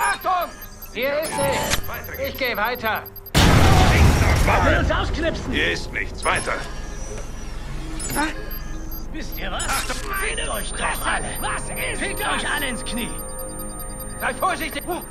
Achtung! Hier ist sie. Ich gehe weiter. Will uns ausknipsen. Hier ist nichts. Weiter. Wisst ihr was? Achtung. Fickt euch doch alle. Was ist Fickt euch alle ins Knie. Seid vorsichtig. Oh.